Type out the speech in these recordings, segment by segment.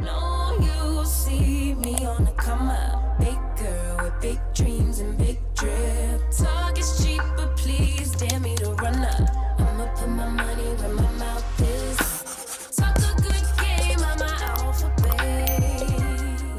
No, you see me on the come up. Big girl with big dreams and big drip. Talk is cheap, but please dare me to run up. I'ma put my money where my mouth is. Talk a good game, alphabet.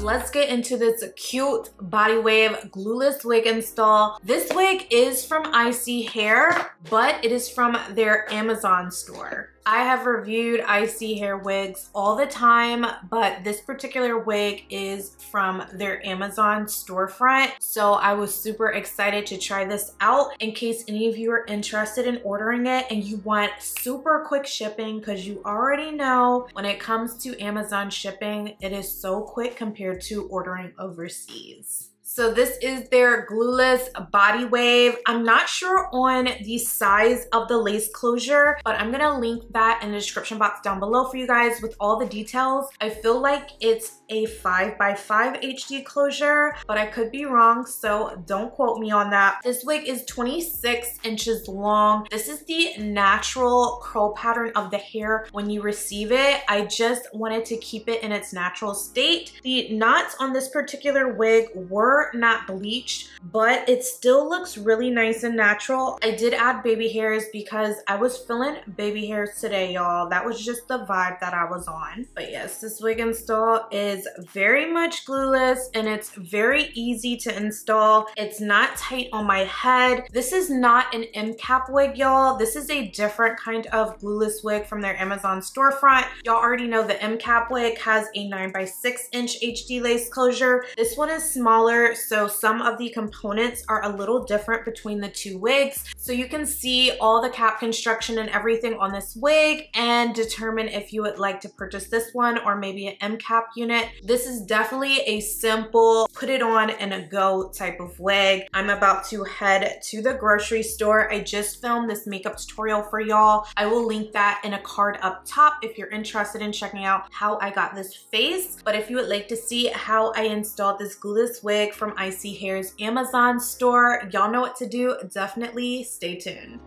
Let's get into this cute body wave glueless wig install. This wig is from ISEE Hair, but it is from their Amazon store. I have reviewed ISEE hair wigs all the time, but this particular wig is from their Amazon storefront. So I was super excited to try this out in case any of you are interested in ordering it and you want super quick shipping because you already know when it comes to Amazon shipping, it is so quick compared to ordering overseas. So this is their glueless body wave. I'm not sure on the size of the lace closure, but I'm gonna link that in the description box down below for you guys with all the details. I feel like it's a 5 by 5 HD closure, but I could be wrong, so don't quote me on that. This wig is 26 inches long. This is the natural curl pattern of the hair when you receive it. I just wanted to keep it in its natural state. The knots on this particular wig were not bleached, but it still looks really nice and natural. I did add baby hairs because I was feeling baby hairs today, y'all. That was just the vibe that I was on. But yes, this wig install is is very much glueless and it's very easy to install. It's not tight on my head. This is not an M cap wig, y'all. This is a different kind of glueless wig from their Amazon storefront. Y'all already know the M cap wig has a 9 by 6 inch HD lace closure. This one is smaller, so some of the components are a little different between the two wigs. So you can see all the cap construction and everything on this wig and determine if you would like to purchase this one or maybe an M cap unit. This is definitely a simple, put it on and a go type of wig. I'm about to head to the grocery store. I just filmed this makeup tutorial for y'all. I will link that in a card up top if you're interested in checking out how I got this face. But if you would like to see how I installed this glueless wig from ISEE Hair's Amazon store, y'all know what to do. Definitely stay tuned.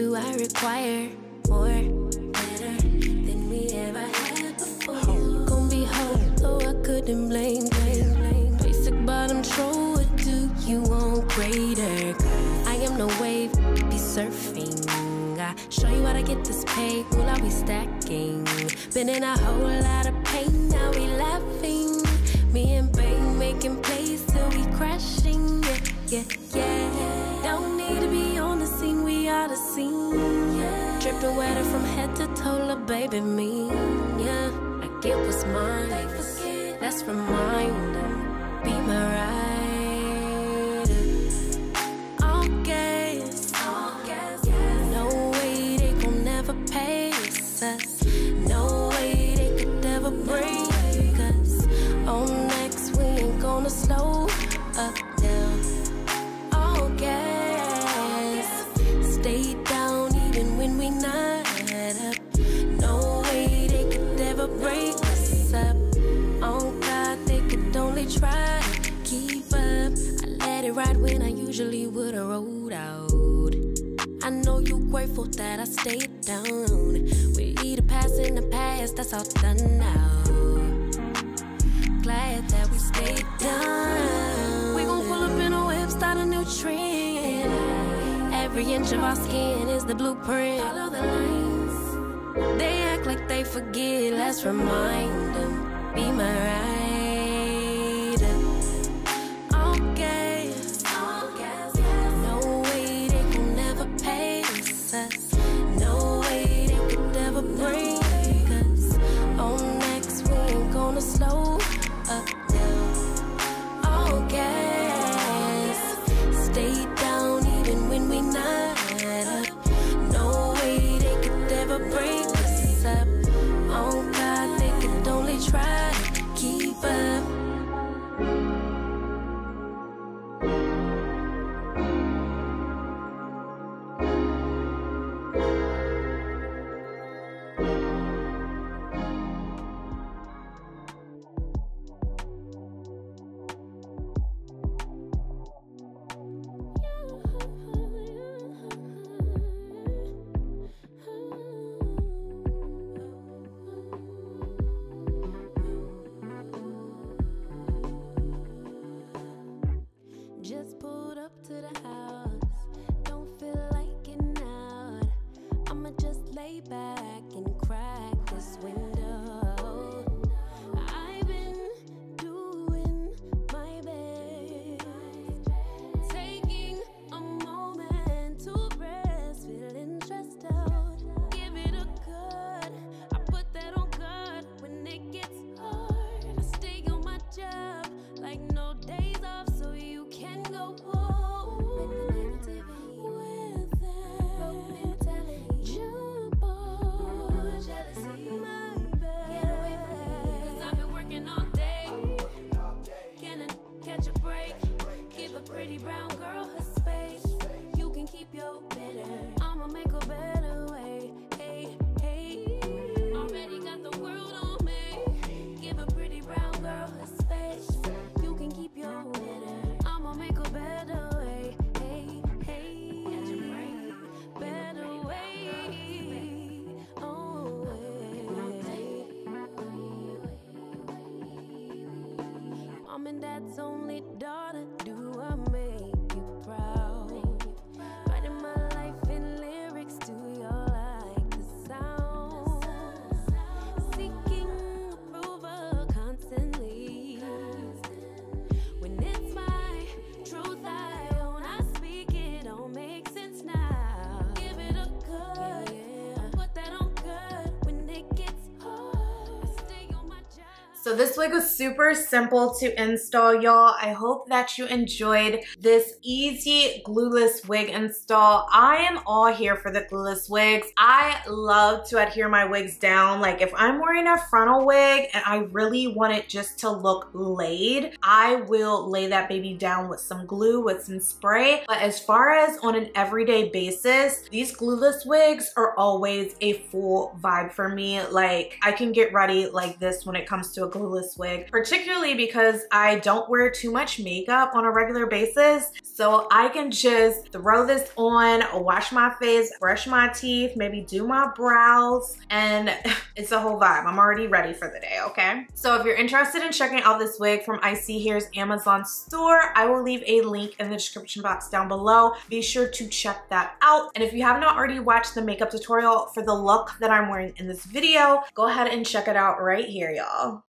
Do I require? More, better than we ever had before. Gonna be home, though I couldn't blame, blame, blame. Basic bottom troll, what do you want greater? I am no wave, be surfing. I show you how to get this pay, will I be stacking? Been in a whole lot of pain, now we laughing. Me and Bane making plays till we crashing, Wetter from head to toe, la baby me. Yeah, I get what's mine. Let's remind them, be my ride. Grateful that I stayed down. We leave the past in the past, that's all done now. Glad that we stayed down. We gon' pull up in a whip, start a new trend. Every inch of our skin is the blueprint. Follow the lines. They act like they forget, let's remind them. Be my ride. lay back and crack this window. Dad's only So this wig was super simple to install, y'all. I hope that you enjoyed this easy glueless wig install. I am all here for the glueless wigs. I love to adhere my wigs down. Like if I'm wearing a frontal wig and I really want it just to look laid, I will lay that baby down with some glue, with some spray. But as far as on an everyday basis, these glueless wigs are always a full vibe for me. Like I can get ready like this when it comes to a glueless wig, particularly because I don't wear too much makeup on a regular basis. So I can just throw this on, wash my face, brush my teeth, maybe do my brows, and it's a whole vibe. I'm already ready for the day, okay? So if you're interested in checking out this wig from ISEE Hair's Amazon store, I will leave a link in the description box down below. Be sure to check that out. And if you have not already watched the makeup tutorial for the look that I'm wearing in this video, go ahead and check it out right here, y'all.